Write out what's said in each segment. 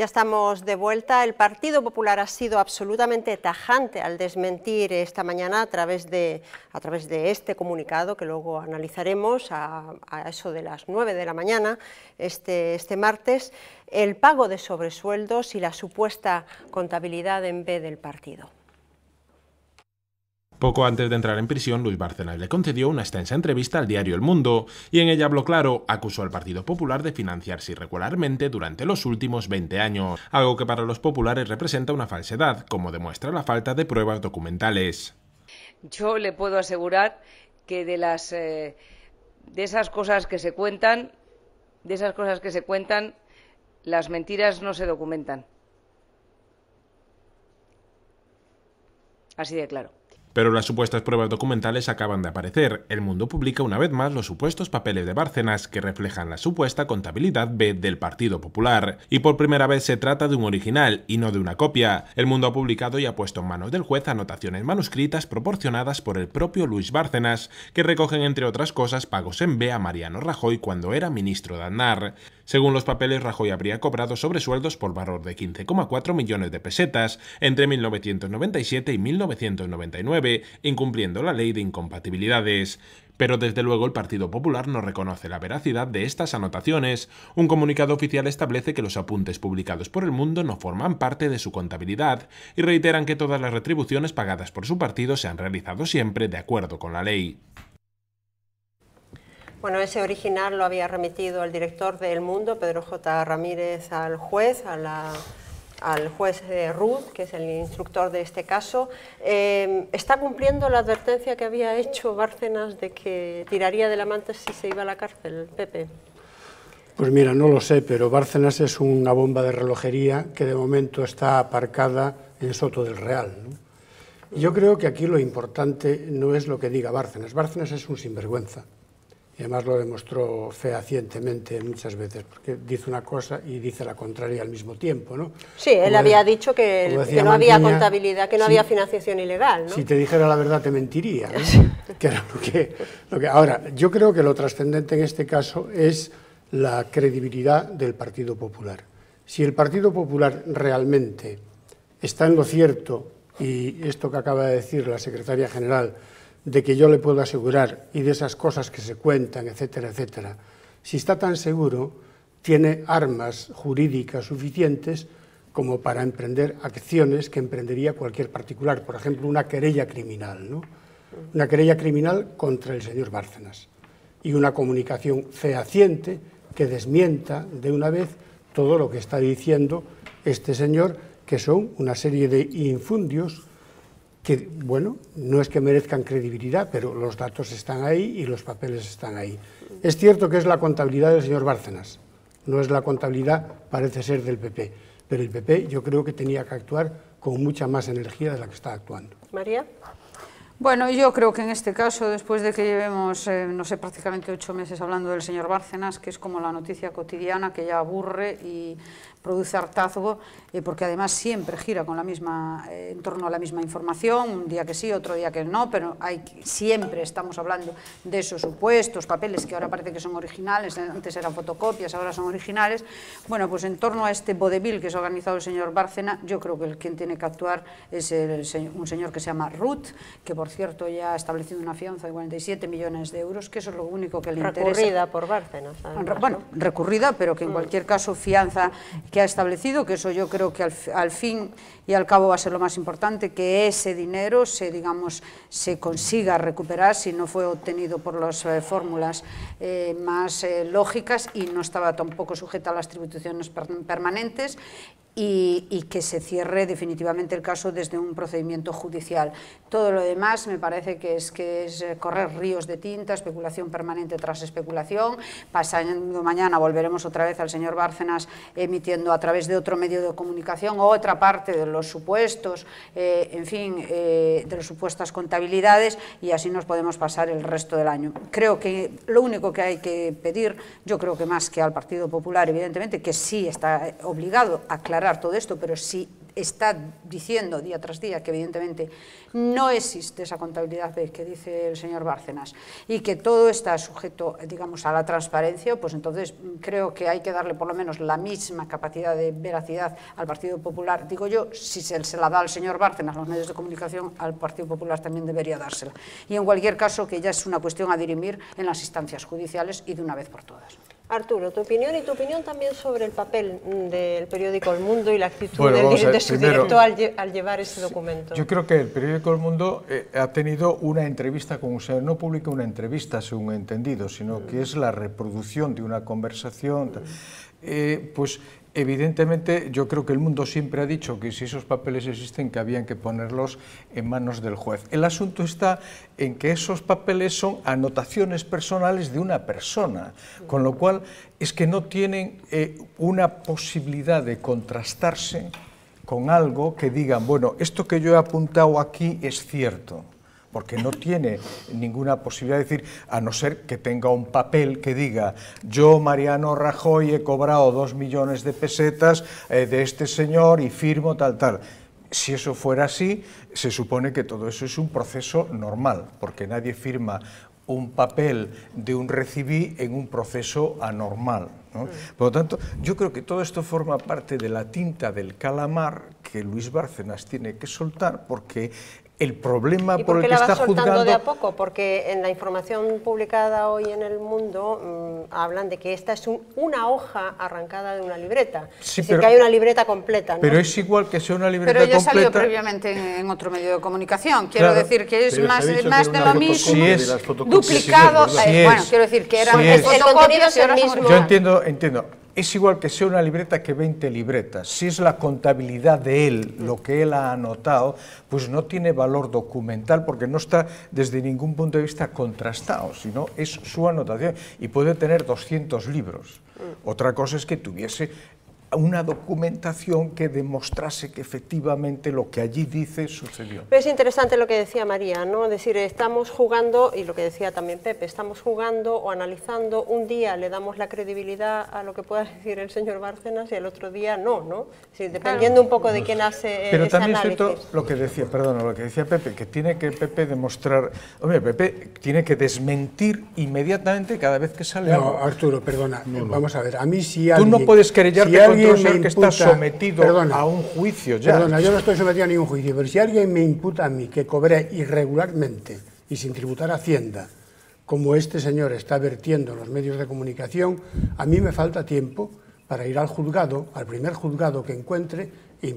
Ya estamos de vuelta. El Partido Popular ha sido absolutamente tajante al desmentir esta mañana a través de, a través de este comunicado que luego analizaremos a, eso de las 9 de la mañana este, este martes, el pago de sobresueldos y la supuesta contabilidad en B del partido. Poco antes de entrar en prisión, Luis Bárcenas le concedió una extensa entrevista al diario El Mundo y en ella habló claro, acusó al Partido Popular de financiarse irregularmente durante los últimos 20 años, algo que para los populares representa una falsedad, como demuestra la falta de pruebas documentales. Yo le puedo asegurar que de las eh, de esas cosas que se cuentan, de esas cosas que se cuentan, las mentiras no se documentan. Así de claro. Pero las supuestas pruebas documentales acaban de aparecer. El mundo publica una vez más los supuestos papeles de Bárcenas que reflejan la supuesta contabilidad B del Partido Popular. Y por primera vez se trata de un original y no de una copia. El mundo ha publicado y ha puesto en manos del juez anotaciones manuscritas proporcionadas por el propio Luis Bárcenas, que recogen entre otras cosas pagos en B a Mariano Rajoy cuando era ministro de Aznar. Según los papeles, Rajoy habría cobrado sobresueldos por valor de 15,4 millones de pesetas entre 1997 y 1999, incumpliendo la ley de incompatibilidades. Pero desde luego el Partido Popular no reconoce la veracidad de estas anotaciones. Un comunicado oficial establece que los apuntes publicados por el mundo no forman parte de su contabilidad y reiteran que todas las retribuciones pagadas por su partido se han realizado siempre de acuerdo con la ley. Bueno, ese original lo había remitido el director de El Mundo, Pedro J. Ramírez, al juez, al juez Ruth, que es el instructor de este caso. Eh, ¿Está cumpliendo la advertencia que había hecho Bárcenas de que tiraría del amante si se iba a la cárcel, Pepe? Pues mira, no lo sé, pero Bárcenas es una bomba de relojería que de momento está aparcada en Soto del Real. Yo creo que aquí lo importante no es lo que diga Bárcenas. Bárcenas es un sinvergüenza y además lo demostró fehacientemente muchas veces, porque dice una cosa y dice la contraria al mismo tiempo. ¿no? Sí, él había dicho que, no había contabilidad, que no había financiación ilegal. ¿no? Si te dijera la verdad te mentiría. que era lo que, lo que, ahora, yo creo que lo trascendente en este caso es la credibilidad del Partido Popular. Si el Partido Popular realmente está en lo cierto, y esto que acaba de decir la secretaria general, de que yo le puedo asegurar y de esas cosas que se cuentan, etcétera, etcétera, si está tan seguro, tiene armas jurídicas suficientes como para emprender acciones que emprendería cualquier particular, por ejemplo, una querella criminal, ¿no? una querella criminal contra el señor Bárcenas y una comunicación fehaciente que desmienta de una vez todo lo que está diciendo este señor, que son una serie de infundios que, bueno, no es que merezcan credibilidad, pero los datos están ahí y los papeles están ahí. Es cierto que es la contabilidad del señor Bárcenas, no es la contabilidad, parece ser, del PP, pero el PP yo creo que tenía que actuar con mucha más energía de la que está actuando. María. Bueno, yo creo que en este caso, después de que llevemos, eh, no sé, prácticamente ocho meses hablando del señor Bárcenas, que es como la noticia cotidiana que ya aburre y produce hartazgo, eh, porque además siempre gira con la misma, eh, en torno a la misma información, un día que sí, otro día que no, pero hay, siempre estamos hablando de esos supuestos, papeles que ahora parece que son originales, antes eran fotocopias, ahora son originales. Bueno, pues en torno a este vodevil que es organizado el señor Bárcena, yo creo que el quien tiene que actuar es el, un señor que se llama Ruth, que por cierto ya ha establecido una fianza de 47 millones de euros, que eso es lo único que le interesa. Recurrida por Bárcenas. Bueno, recurrida, pero que en mm. cualquier caso fianza que ha establecido, que eso yo creo que al, fin y al cabo va a ser lo más importante, que ese dinero se, digamos, se consiga recuperar si no fue obtenido por las eh, fórmulas eh, más eh, lógicas y no estaba tampoco sujeta a las tributaciones permanentes y, que se cierre definitivamente el caso desde un procedimiento judicial. Todo lo demás me parece que es, que es eh, correr ríos de tinta, especulación permanente tras especulación. Pasando mañana volveremos otra vez al señor Bárcenas emitiendo a través de otro medio de comunicación otra parte de los supuestos, eh, en fin, eh, de las supuestas contabilidades y así nos podemos pasar el resto del año. Creo que lo único que hay que pedir, yo creo que más que al Partido Popular, evidentemente, que sí está obligado a aclarar todo esto, pero si está diciendo día tras día que evidentemente no existe esa contabilidad que dice el señor Bárcenas y que todo está sujeto, digamos, a la transparencia, pues entonces creo que hay que darle por lo menos la misma capacidad de veracidad al Partido Popular. Digo yo, si se, la da al señor Bárcenas, los medios de comunicación, al Partido Popular también debería dársela. Y en cualquier caso, que ya es una cuestión a dirimir en las instancias judiciales y de una vez por todas. Arturo, tu opinión y tu opinión también sobre el papel del periódico El Mundo y la actitud de su director al, llevar ese documento. Yo creo que el periódico El Mundo eh, ha tenido una entrevista con usted, no publica una entrevista según he entendido, sino que es la reproducción de una conversación. Eh, pues Evidentemente, yo creo que el mundo siempre ha dicho que si esos papeles existen, que habían que ponerlos en manos del juez. El asunto está en que esos papeles son anotaciones personales de una persona, con lo cual es que no tienen eh, una posibilidad de contrastarse con algo que digan, bueno, esto que yo he apuntado aquí es cierto porque no tiene ninguna posibilidad de decir, a no ser que tenga un papel que diga, yo, Mariano Rajoy, he cobrado dos millones de pesetas eh, de este señor y firmo tal, tal. Si eso fuera así, se supone que todo eso es un proceso normal, porque nadie firma un papel de un recibí en un proceso anormal. Por lo tanto, yo creo que todo esto forma parte de la tinta del calamar que Luis Bárcenas tiene que soltar, porque el problema ¿Y por, el que la está va soltando juzgando... de a poco? Porque en la información publicada hoy en El Mundo mmm, hablan de que esta es un, una hoja arrancada de una libreta. Sí, es pero, decir, que hay una libreta completa. ¿no? Pero es igual que sea una libreta completa... Pero ya completa... salió previamente en, en, otro medio de comunicación. Quiero claro, decir que es más, más de lo mismo, si es, duplicado... Si eh, es, bueno, quiero decir que eran si es, fotocopias y ahora mismo. Yo entiendo, entiendo. Es igual que sea una libreta que 20 libretas. Si es la contabilidad de él, lo que él ha anotado, pues no tiene valor documental porque no está desde ningún punto de vista contrastado, sino es su anotación y puede tener 200 libros. Otra cosa es que tuviese una documentación que demostrase que efectivamente lo que allí dice sucedió. Pero es interesante lo que decía María, ¿no? Es decir, estamos jugando, y lo que decía también Pepe, estamos jugando o analizando, un día le damos la credibilidad a lo que pueda decir el señor Bárcenas y el otro día no, ¿no? Es decir, dependiendo claro. un poco de quién hace Pero ese también análisis. Cierto, lo que decía, perdón, lo que decía Pepe, que tiene que Pepe demostrar, hombre, Pepe tiene que desmentir inmediatamente cada vez que sale no, algo. Arturo, perdona, no, no. vamos a ver, a mí si Tú alguien... no puedes querellarte si un ser que imputa, está sometido perdona, a un juicio ya. Perdona, yo no estoy sometido a ningún juicio, pero si alguien me imputa a mí que cobré irregularmente y sin tributar a Hacienda, como este señor está vertiendo en los medios de comunicación, a mí me falta tiempo para ir al juzgado, al primer juzgado que encuentre, y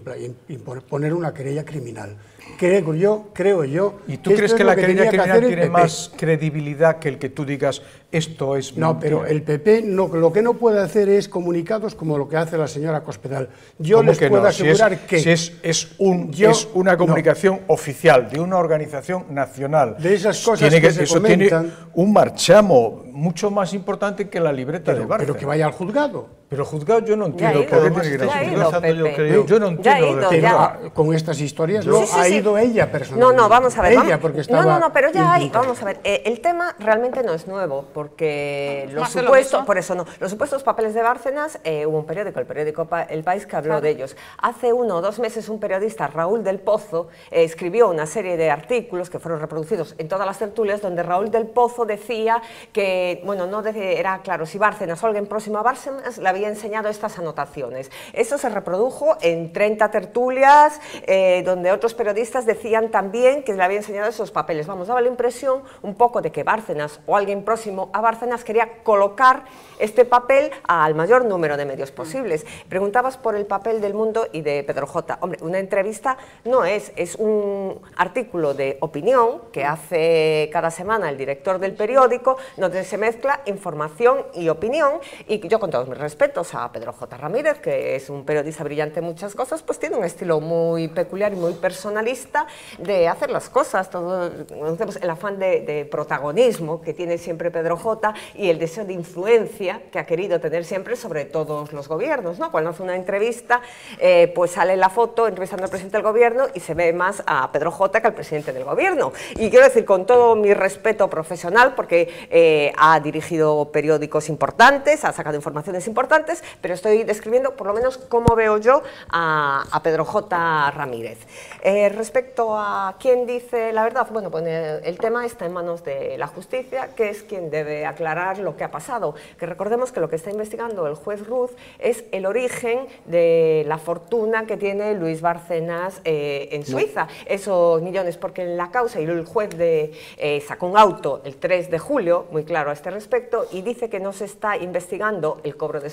poner una querella criminal. Creo yo, creo yo... ¿Y tú crees que la querella criminal tiene más credibilidad que el que tú digas esto es No, mentira? pero el PP no, lo que no puede hacer es comunicados como lo que hace la señora Cospedal. Yo les que puedo no? asegurar si es, que... Si es, es, un, yo, es una comunicación no. oficial de una organización nacional. De esas cosas tiene que, que, se eso comentan, tiene un marchamo mucho más importante que la libreta pero, de Barça. Pero que vaya al juzgado. Pero juzgado yo no entiendo por qué tiene que ir juzgado. Yo, no entiendo. Con estas historias no Sí, sí, ha sí. ido ella personalmente. No, no, vamos a ver. Ella, vamos- porque no, estaba no, no, pero ya hay, vamos a ver. eh, el tema realmente no es nuevo, porque los Más de lo supuestos, por eso no, los supuestos papeles de Bárcenas, eh, hubo un periódico, el periódico Pa- El País, que habló de ellos. Hace uno o dos meses un periodista, Raúl del Pozo, eh, escribió una serie de artículos que fueron reproducidos en todas las tertulias, donde Raúl del Pozo decía que, bueno, no de- era claro si Bárcenas o alguien próximo a Bárcenas le había enseñado estas anotaciones. Eso se reprodujo en 30 tertulias, eh, donde otros periodistas decían también que le había enseñado esos papeles. Vamos, daba la impresión un poco de que Bárcenas o alguien próximo a Bárcenas quería colocar este papel al mayor número de medios posibles. Preguntabas por el papel del mundo y de Pedro J. Hombre, una entrevista no es, es un artículo de opinión que hace cada semana el director del periódico, donde se mezcla información y opinión. Y yo, con todos mis respetos a Pedro J. Ramírez, que es un periodista brillante en muchas cosas, pues tiene un estilo muy peculiar y muy personalista de hacer las cosas. Todo, el afán de, de protagonismo que tiene siempre Pedro J. y el deseo de influencia que ha querido tener siempre sobre todos los gobiernos. ¿no? Cuando hace una entrevista, eh, pues sale la foto entrevistando al presidente del gobierno y se ve más a Pedro J. que al presidente del gobierno. Y quiero decir, con todo mi respeto profesional, porque eh, ha dirigido periódicos importantes, ha sacado informaciones importantes, importantes, pero estoy describiendo por lo menos cómo veo yo a, a Pedro J. Ramírez. Eh, respecto a quién dice la verdad, bueno, pues eh, el tema está en manos de la justicia, que es quien debe aclarar lo que ha pasado. Que recordemos que lo que está investigando el juez Ruz es el origen de la fortuna que tiene Luis Barcenas eh, en Suiza, esos millones, porque en la causa, y el juez de, eh, sacó un auto el 3 de julio, muy claro a este respecto, y dice que no se está investigando el cobro de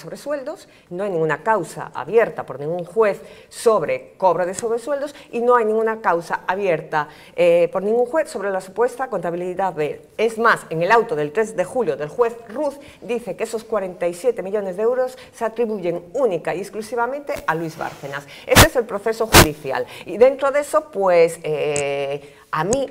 no hay ninguna causa abierta por ningún juez sobre cobro de sobresueldos y no hay ninguna causa abierta eh, por ningún juez sobre la supuesta contabilidad B. Es más, en el auto del 3 de julio del juez Ruz dice que esos 47 millones de euros se atribuyen única y exclusivamente a Luis Bárcenas. Ese es el proceso judicial. Y dentro de eso, pues eh, a mí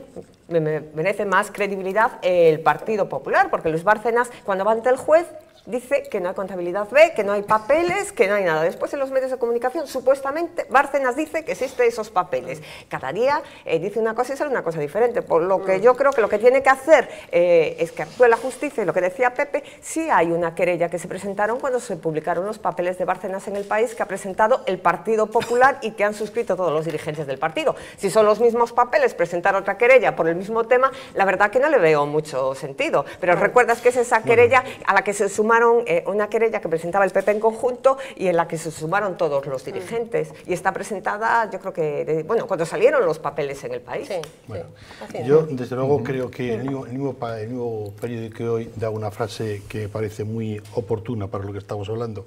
merece más credibilidad el Partido Popular, porque Luis Bárcenas, cuando va ante el juez, dice que no hay contabilidad B, que no hay papeles, que no hay nada. Después en los medios de comunicación, supuestamente, Bárcenas dice que existen esos papeles. Cada día eh, dice una cosa y sale una cosa diferente. Por lo que yo creo que lo que tiene que hacer eh, es que actúe la justicia y lo que decía Pepe, sí hay una querella que se presentaron cuando se publicaron los papeles de Bárcenas en el país que ha presentado el Partido Popular y que han suscrito todos los dirigentes del partido. Si son los mismos papeles, presentar otra querella por el mismo tema, la verdad que no le veo mucho sentido. Pero recuerdas que es esa querella a la que se sumaron eh, una querella que presentaba el PP en conjunto y en la que se sumaron todos los dirigentes. Y está presentada, yo creo que, bueno, cuando salieron los papeles en el país. bueno, yo desde luego creo que el mismo, el, mismo, periódico de hoy da una frase que parece muy oportuna para lo que estamos hablando.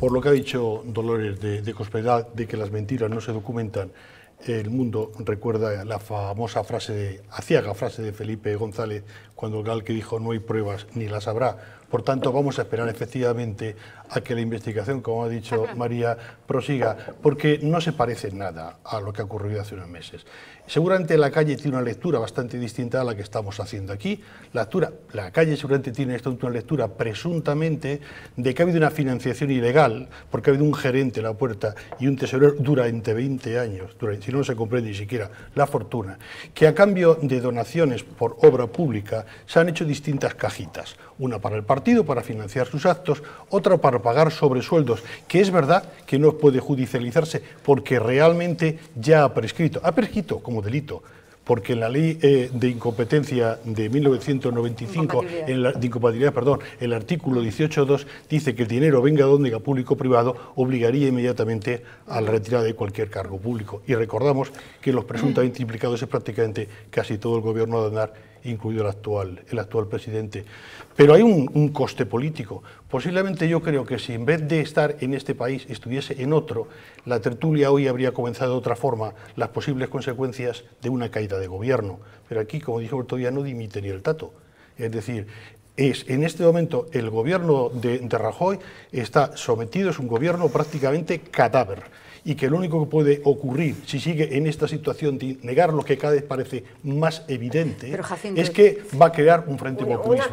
Por lo que ha dicho Dolores de, de Cospedal, de que las mentiras no se documentan, el mundo recuerda la famosa frase de, aciaga frase de Felipe González cuando el gal que dijo no hay pruebas ni las habrá por tanto, vamos a esperar efectivamente a que la investigación, como ha dicho María, prosiga, porque no se parece en nada a lo que ha ocurrido hace unos meses. Seguramente la calle tiene una lectura bastante distinta a la que estamos haciendo aquí. La, lectura, la calle seguramente tiene una lectura presuntamente de que ha habido una financiación ilegal, porque ha habido un gerente a la puerta y un tesorero durante 20 años, durante, si no, no se comprende ni siquiera la fortuna, que a cambio de donaciones por obra pública se han hecho distintas cajitas, una para el partido, para financiar sus actos, otra para pagar sobresueldos, que es verdad que no puede judicializarse porque realmente ya ha prescrito. Ha prescrito como delito, porque en la ley eh, de incompetencia de 1995, en la, de incompatibilidad, perdón, el artículo 18.2 dice que el dinero venga donde público privado obligaría inmediatamente a la retirada de cualquier cargo público. Y recordamos que los presuntamente implicados es prácticamente casi todo el gobierno de Aznar incluido el actual, el actual presidente. Pero hay un, coste político. Posiblemente yo creo que si en vez de estar en este país estuviese en otro, la tertulia hoy habría comenzado de otra forma las posibles consecuencias de una caída de gobierno. Pero aquí, como dijo todavía no dimite ni el tato. Es decir, es en este momento el gobierno de, de Rajoy está sometido, es un gobierno prácticamente cadáver y que lo único que puede ocurrir si sigue en esta situación de negar lo que cada vez parece más evidente es que va a crear un frente populista.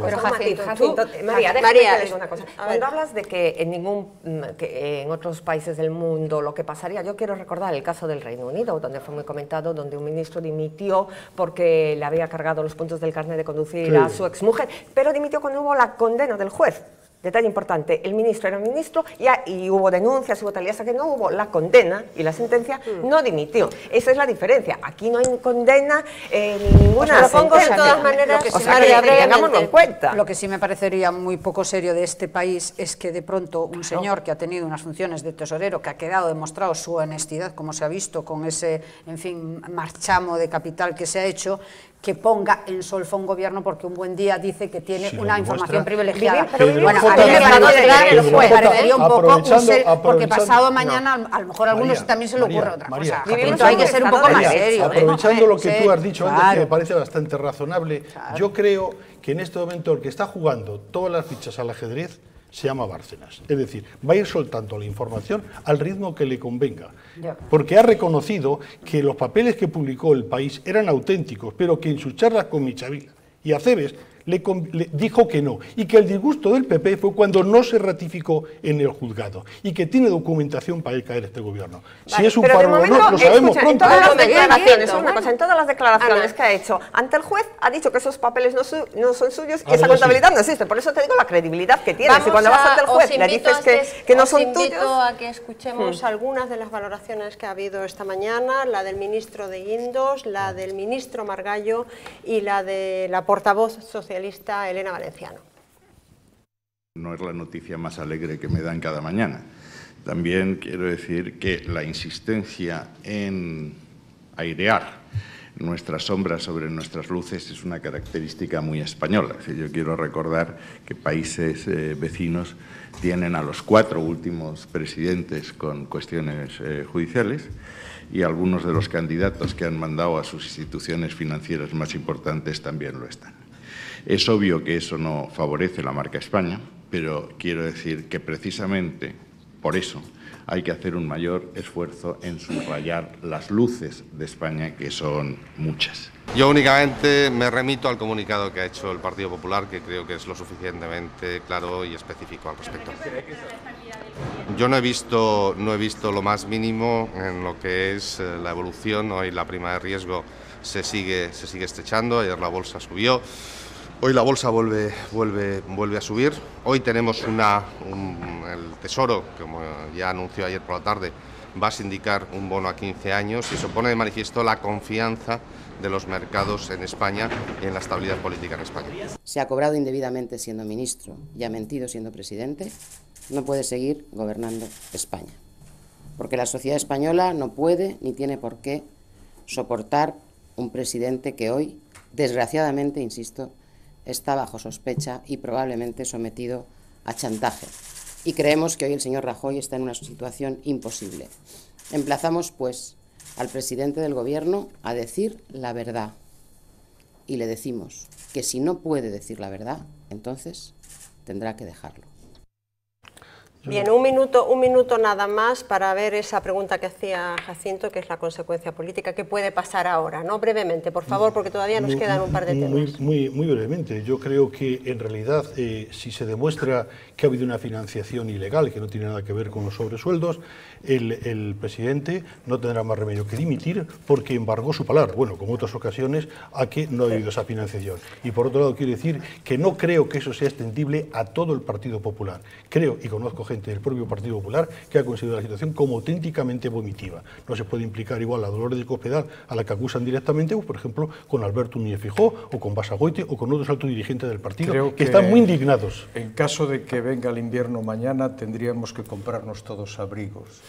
María, María una cosa. Cuando hablas de que en ningún que en otros países del mundo lo que pasaría, yo quiero recordar el caso del Reino Unido, donde fue muy comentado, donde un ministro dimitió porque le había cargado los puntos del carnet de conducir a su exmujer, pero dimitió cuando hubo la condena del juez. Detalle importante, el ministro era ministro y, y hubo denuncias, hubo tal y hasta que no hubo la condena y la sentencia, mm. no dimitió. Esa es la diferencia. Aquí no hay condena eh, ni ninguna pues lo pongo de todas maneras, o sea, que, en cuenta. Lo que sí me parecería muy poco serio de este país es que de pronto un señor que ha tenido unas funciones de tesorero, que ha quedado demostrado su honestidad, como se ha visto con ese, en fin, marchamo de capital que se ha hecho, que ponga en solfa un gobierno porque un buen día dice que tiene una información privilegiada. bueno, a mí me parecería un poco un porque pasado mañana a lo mejor a algunos también se le ocurre otra cosa. hay que ser un poco más serio. ¿eh? Aprovechando lo que tú has dicho antes, que me parece bastante razonable, yo creo que en este momento el que está jugando todas las fichas al ajedrez se llama Bárcenas. Es decir, va a ir soltando la información al ritmo que le convenga. Porque ha reconocido que los papeles que publicó el país eran auténticos, pero que en sus charlas con Michavila y Aceves le, dijo que no y que el disgusto del PP fue cuando no se ratificó en el juzgado y que tiene documentación para ir caer este gobierno. si es un paro o no, lo sabemos pronto. En todas las declaraciones, una cosa, en todas las declaraciones que ha hecho ante el juez ha dicho que esos papeles no, no son suyos y esa contabilidad no existe. Por eso te digo la credibilidad que tiene. Si cuando vas ante el juez le dices que, que, no son tuyos... a que escuchemos hmm. algunas de las valoraciones que ha habido esta mañana, la del ministro de Guindos, la del ministro Margallo y la de la portavoz Elena Valenciano. No es la noticia más alegre que me dan cada mañana. También quiero decir que la insistencia en airear nuestras sombras sobre nuestras luces es una característica muy española. Yo quiero recordar que países eh, vecinos tienen a los cuatro últimos presidentes con cuestiones eh, judiciales y algunos de los candidatos que han mandado a sus instituciones financieras más importantes también lo están. Es obvio que eso no favorece la marca España, pero quiero decir que precisamente por eso hay que hacer un mayor esfuerzo en subrayar las luces de España, que son muchas. Yo únicamente me remito al comunicado que ha hecho el Partido Popular, que creo que es lo suficientemente claro y específico al respecto. Yo no he visto, no he visto lo más mínimo en lo que es eh, la evolución. Hoy la prima de riesgo se sigue, se sigue estrechando, ayer la bolsa subió. Hoy la bolsa vuelve, vuelve, vuelve a subir. Hoy tenemos una, el Tesoro, como ya anunció ayer por la tarde, va a sindicar un bono a 15 años y eso pone de manifiesto la confianza de los mercados en España y en la estabilidad política en España. Se ha cobrado indebidamente siendo ministro y ha mentido siendo presidente. No puede seguir gobernando España. Porque la sociedad española no puede ni tiene por qué soportar un presidente que hoy, desgraciadamente, insisto, está bajo sospecha y probablemente sometido a chantaje. Y creemos que hoy el señor Rajoy está en una situación imposible. Emplazamos, pues, al presidente del Gobierno a decir la verdad. Y le decimos que si no puede decir la verdad, entonces tendrá que dejarlo. Bien, un minuto, un minuto nada más para ver esa pregunta que hacía Jacinto, que es la consecuencia política. ¿Qué puede pasar ahora? No brevemente, por favor, porque todavía nos quedan un par de temas. Muy, muy, brevemente. Yo creo que en realidad, eh, si se demuestra que ha habido una financiación ilegal que no tiene nada que ver con los sobresueldos, el, el presidente no tendrá más remedio que dimitir porque embargó su palabra. Bueno, como otras ocasiones, a que no ha habido esa financiación. Y por otro lado, quiero decir que no creo que eso sea extendible a todo el Partido Popular. Creo y conozco gente del propio Partido Popular que ha considerado la situación como auténticamente vomitiva. No se puede implicar igual a Dolores de Cospedal, a la que acusan directamente, por ejemplo, con Alberto Núñez Fijó, o con Basagoite, o con otros altos dirigentes del partido, que, están muy indignados. En caso de que venga el invierno mañana, tendríamos que comprarnos todos abrigos.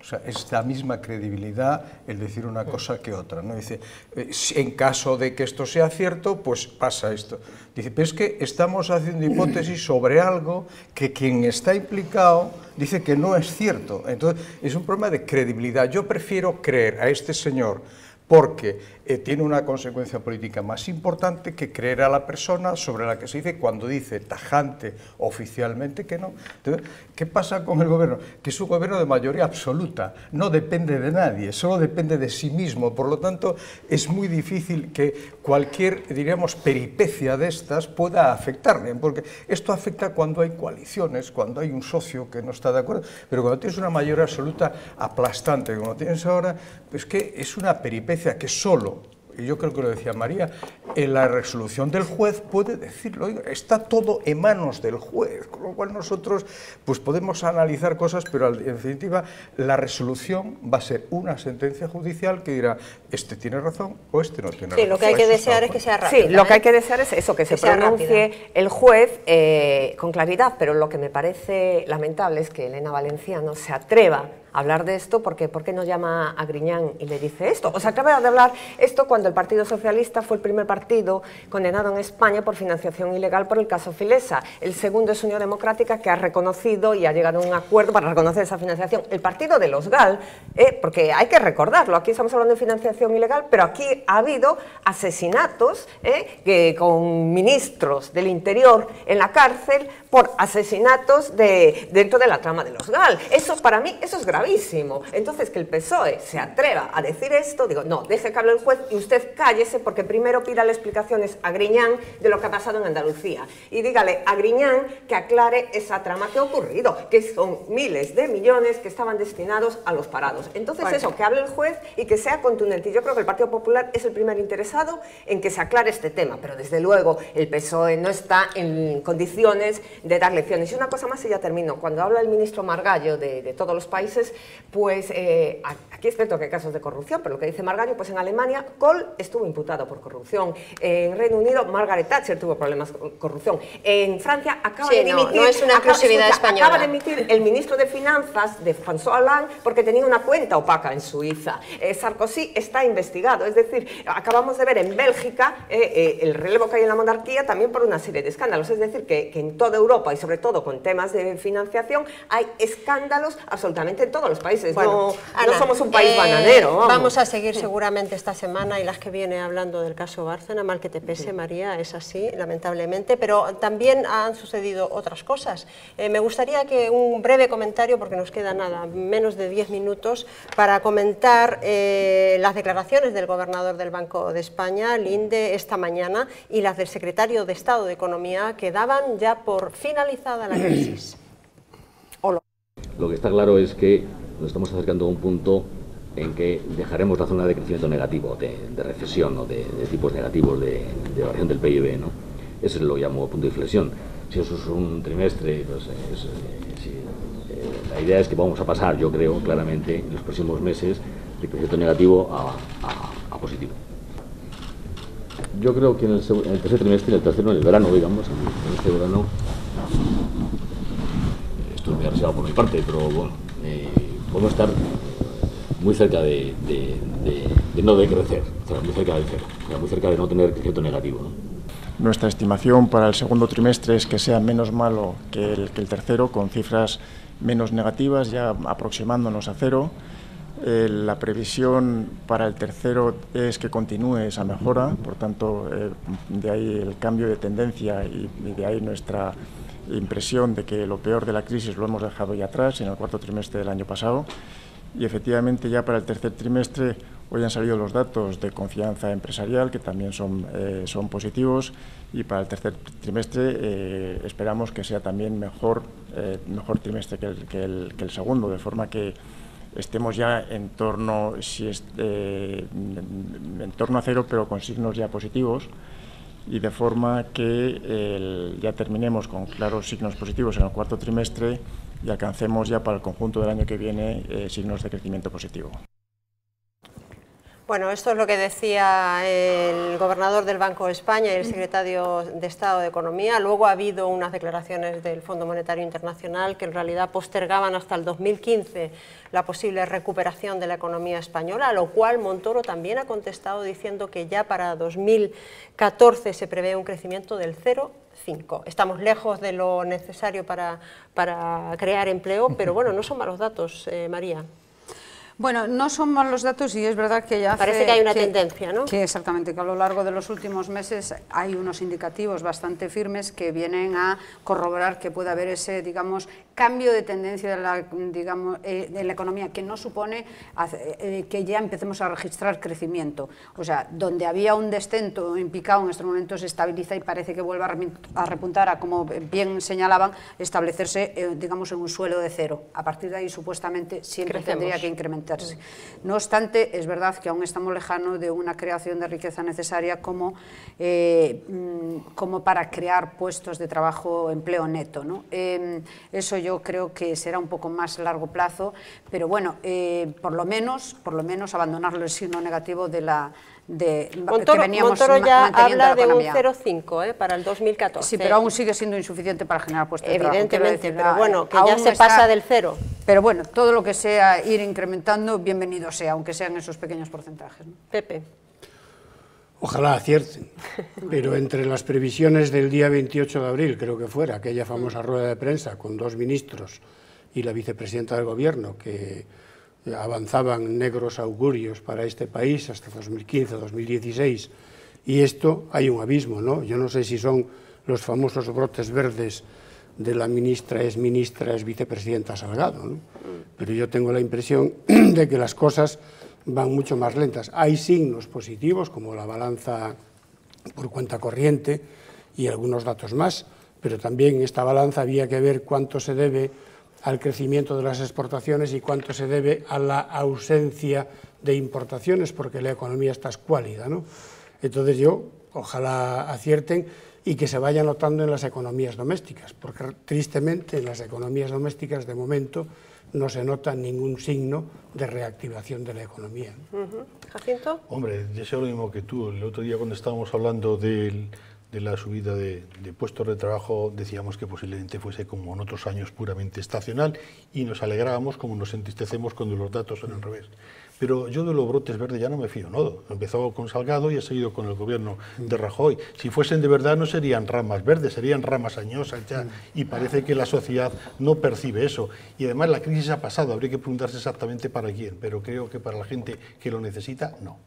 O sea, es la misma credibilidad el decir una cosa que otra. ¿no? Dice, eh, en caso de que esto sea cierto, pues pasa esto. Dice, pero es que estamos haciendo hipótesis sobre algo que quien está implicado dice que no es cierto. Entonces, es un problema de credibilidad. Yo prefiero creer a este señor porque eh, tiene una consecuencia política más importante que creer a la persona sobre la que se dice cuando dice tajante oficialmente que no. ¿qué pasa con el gobierno? Que es un gobierno de mayoría absoluta, no depende de nadie, solo depende de sí mismo. Por lo tanto, es muy difícil que cualquier, diríamos, peripecia de estas pueda afectarle, porque esto afecta cuando hay coaliciones, cuando hay un socio que no está de acuerdo, pero cuando tienes una mayoría absoluta aplastante, como tienes ahora, pues que es una peripecia que solo y yo creo que lo decía María, en la resolución del juez puede decirlo, está todo en manos del juez, con lo cual nosotros pues podemos analizar cosas, pero en definitiva la resolución va a ser una sentencia judicial que dirá, este tiene razón o este no tiene razón. Sí, lo que hay que desear es que sea rápido. Sí, lo que hay ¿eh? que desear es eso, que, se pronuncie el juez eh, con claridad, pero lo que me parece lamentable es que Elena Valenciano se atreva hablar de esto, porque ¿por qué no llama a Griñán y le dice esto? O sea, acaba de hablar esto cuando el Partido Socialista fue el primer partido condenado en España por financiación ilegal por el caso Filesa. El segundo es Unión Democrática que ha reconocido y ha llegado a un acuerdo para reconocer esa financiación. El partido de los GAL, eh, porque hay que recordarlo, aquí estamos hablando de financiación ilegal, pero aquí ha habido asesinatos eh, que, con ministros del Interior en la cárcel por asesinatos de, dentro de la trama de los GAL. Eso para mí, eso es gravísimo. Entonces, que el PSOE se atreva a decir esto, digo, no, deje que hable el juez y usted cállese porque primero pídale explicaciones a Griñán de lo que ha pasado en Andalucía. Y dígale a Griñán que aclare esa trama que ha ocurrido, que son miles de millones que estaban destinados a los parados. Entonces, eso, que hable el juez y que sea contundente. Yo creo que el Partido Popular es el primer interesado en que se aclare este tema, pero desde luego el PSOE no está en condiciones de dar lecciones. Y una cosa más y ya termino. Cuando habla el ministro Margallo de, de todos los países, pues eh, aquí es cierto que hay casos de corrupción, pero lo que dice Margallo, pues en Alemania Kohl estuvo imputado por corrupción. En Reino Unido Margaret Thatcher tuvo problemas con corrupción. En Francia acaba Sí, de no, dimitir, no es una acaba- exclusividad escucha, española. acaba de emitir el ministro de Finanzas de François Hollande porque tenía una cuenta opaca en Suiza. Eh, Sarkozy está investigado, es decir, acabamos de ver en Bélgica eh, eh, el relevo que hay en la monarquía también por una serie de escándalos, es decir, que, que en toda Europa y sobre todo con temas de financiación hay escándalos absolutamente en todos los países. Bueno, no, somos un país eh, bananero. Vamos. Vamos a seguir seguramente esta semana y las que viene hablando del caso Bárcena, mal que te pese, María, es así, lamentablemente, pero también han sucedido otras cosas. Eh, me gustaría que un breve comentario, porque nos queda nada, menos de 10 minutos, para comentar eh, las declaraciones del gobernador del Banco de España, Linde, esta mañana, y las del secretario de Estado de Economía, que daban ya por finalizada la crisis. Lo que está claro es que nos estamos acercando a un punto en que dejaremos la zona de crecimiento negativo, de, de recesión o de, de tipos negativos de, de variación del PIB. ¿no? Eso es lo que llamo punto de inflexión. Si eso es un trimestre, pues es, eh, sí, eh, la idea es que vamos a pasar, yo creo, claramente, en los próximos meses, de crecimiento negativo a, a- a positivo. Yo creo que en el, en el tercer trimestre, en el tercero, en el verano, digamos, en, en este verano, esto es muy arriesgado por mi parte, pero bueno, eh, podemos estar muy cerca de, de- de- de no decrecer, o sea, muy cerca de cero, o sea, muy cerca de no tener crecimiento negativo. ¿no? Nuestra estimación para el segundo trimestre es que sea menos malo que el, que el tercero, con cifras menos negativas, ya aproximándonos a cero. Eh, la previsión para el tercero es que continúe esa mejora, por tanto, eh, de ahí el cambio de tendencia y, y de ahí nuestra impresión de que lo peor de la crisis lo hemos dejado ya atrás en el cuarto trimestre del año pasado. Y efectivamente ya para el tercer trimestre hoy han salido los datos de confianza empresarial que también son, eh, son positivos y para el tercer trimestre eh, esperamos que sea también mejor, eh, mejor trimestre que el, que, el, que el segundo, de forma que estemos ya en torno, si es, eh, en, torno a cero pero con signos ya positivos y de forma que ya terminemos con claros signos positivos en el cuarto trimestre y alcancemos ya para el conjunto del año que viene eh, signos de crecimiento positivo. Bueno, esto es lo que decía el gobernador del Banco de España y el secretario de Estado de Economía. Luego ha habido unas declaraciones del Fondo Monetario Internacional que en realidad postergaban hasta el 2015 la posible recuperación de la economía española, a lo cual Montoro también ha contestado diciendo que ya para 2014 se prevé un crecimiento del 0,5. Estamos lejos de lo necesario para, para crear empleo, pero bueno, no son malos datos, eh, María. Bueno, no son malos datos y es verdad que ya hace Parece que hay una tendencia, ¿no? Que exactamente, que a lo largo de los últimos meses hay unos indicativos bastante firmes que vienen a corroborar que puede haber ese, digamos, cambio de tendencia de la, digamos, eh, de la economía que no supone eh, que ya empecemos a registrar crecimiento. O sea, donde había un descento en picado en estos momentos se estabiliza y parece que vuelve a repuntar a, como bien señalaban, establecerse, eh, digamos, en un suelo de cero. A partir de ahí, supuestamente, siempre Crecemos. tendría que No obstante, es verdad que aún estamos lejanos de una creación de riqueza necesaria como, eh, mm, como para crear puestos de trabajo, empleo neto. ¿no? Eh, eso yo creo que será un poco más largo plazo, pero bueno, eh, por lo menos, por lo menos abandonarlo el signo negativo de la de, que Montoro, veníamos Montoro ma- ya habla la de un economía. 0,5 ¿eh? para el 2014. Sí, pero aún sigue siendo insuficiente para generar puestos de trabajo. Evidentemente, quiero pero bueno, que ya se está- pasa del cero. Pero bueno, todo lo que sea ir incrementando, bienvenido sea, aunque sean esos pequeños porcentajes. ¿no? Pepe. Ojalá acierten, pero entre las previsiones del día 28 de abril, creo que fuera, aquella famosa rueda de prensa con dos ministros y la vicepresidenta del Gobierno que avanzaban negros augurios para este país hasta 2015, 2016, y esto hay un abismo, ¿no? Yo no sé si son los famosos brotes verdes de la ministra es ministra, es vicepresidenta Salgado. ¿no? Pero yo tengo la impresión de que las cosas van mucho más lentas. Hay signos positivos, como la balanza por cuenta corriente y algunos datos más, pero también en esta balanza había que ver cuánto se debe al crecimiento de las exportaciones y cuánto se debe a la ausencia de importaciones, porque la economía está escuálida. ¿no? Entonces yo, ojalá acierten y que se vaya notando en las economías domésticas, porque tristemente en las economías domésticas de momento no se nota ningún signo de reactivación de la economía. ¿Jacinto? Hombre, yo sé lo mismo que tú. El otro día cuando estábamos hablando del, de la subida de, de, puestos de trabajo decíamos que posiblemente fuese como en otros años puramente estacional y nos alegrábamos como nos entristecemos cuando los datos son al revés. Pero yo de los brotes verdes ya no me fío, ¿no? Empezó con Salgado y ha seguido con el gobierno de Rajoy. Si fuesen de verdad no serían ramas verdes, serían ramas añosas ya. Y parece que la sociedad no percibe eso. Y además la crisis ha pasado, habría que preguntarse exactamente para quién, pero creo que para la gente que lo necesita, no.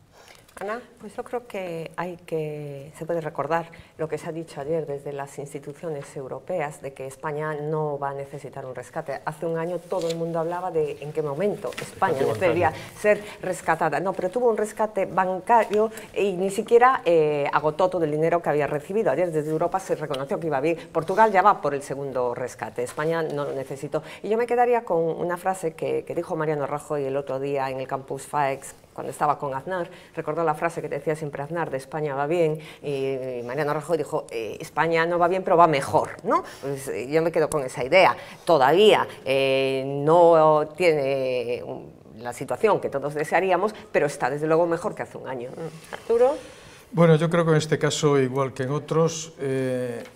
Ana, pues yo creo que hay que, se puede recordar lo que se ha dicho ayer desde las instituciones europeas de que España no va a necesitar un rescate. Hace un año todo el mundo hablaba de en qué momento España debería ser rescatada. No, pero tuvo un rescate bancario y ni siquiera eh, agotó todo el dinero que había recibido. Ayer desde Europa se reconoció que iba bien. Portugal ya va por el segundo rescate. España no lo necesitó. Y yo me quedaría con una frase que, que dijo Mariano Rajoy el otro día en el campus FAEX cuando estaba con Aznar, recordó la frase que decía siempre Aznar, de España va bien, y Mariano Rajoy dijo, eh, España no va bien, pero va mejor, ¿no? Pues, eh, yo me quedo con esa idea. Todavía eh, no tiene la situación que todos desearíamos, pero está desde luego mejor que hace un año. Arturo. Bueno, yo creo que en este caso, igual que en otros,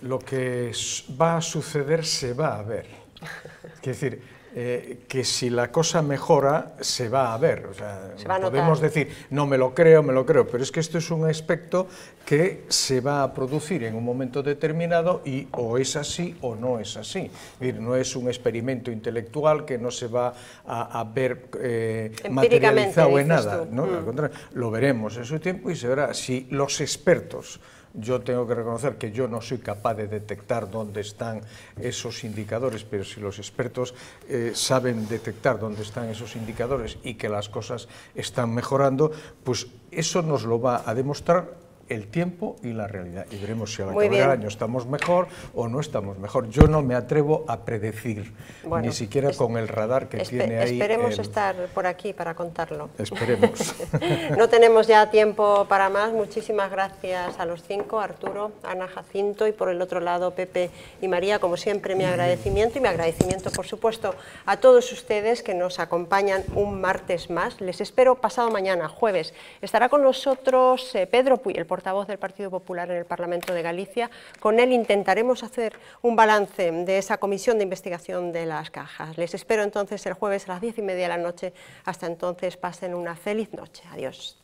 lo que va a suceder se va a ver. Es decir, eh, que si la cosa mejora se va a ver. O sea, podemos decir, no me lo creo, me lo creo, pero es que esto es un aspecto que se va a producir en un momento determinado y o es así o no es así. Es decir, no es un experimento intelectual que no se va a, a ver eh, materializado en nada. ¿no? Mm. Al contrario, lo veremos en su tiempo y se verá si los expertos yo tengo que reconocer que yo no soy capaz de detectar dónde están esos indicadores, pero si los expertos eh, saben detectar dónde están esos indicadores y que las cosas están mejorando, pues eso nos lo va a demostrar el tiempo y la realidad. Y veremos si al acabar el año estamos mejor o no estamos mejor. Yo no me atrevo a predecir, ni siquiera con el radar que tiene ahí. Esperemos estar por aquí para contarlo. Esperemos. no tenemos ya tiempo para más. Muchísimas gracias a los cinco, Arturo, Ana Jacinto y por el otro lado Pepe y María. Como siempre, mi agradecimiento y mi agradecimiento, por supuesto, a todos ustedes que nos acompañan un martes más. Les espero pasado mañana, jueves. Estará con nosotros eh, Pedro Puy, el portavoz del Partido Popular en el Parlamento de Galicia. Con él intentaremos hacer un balance de esa comisión de investigación de las cajas. Les espero entonces el jueves a las diez y media de la noche. Hasta entonces pasen una feliz noche. Adiós.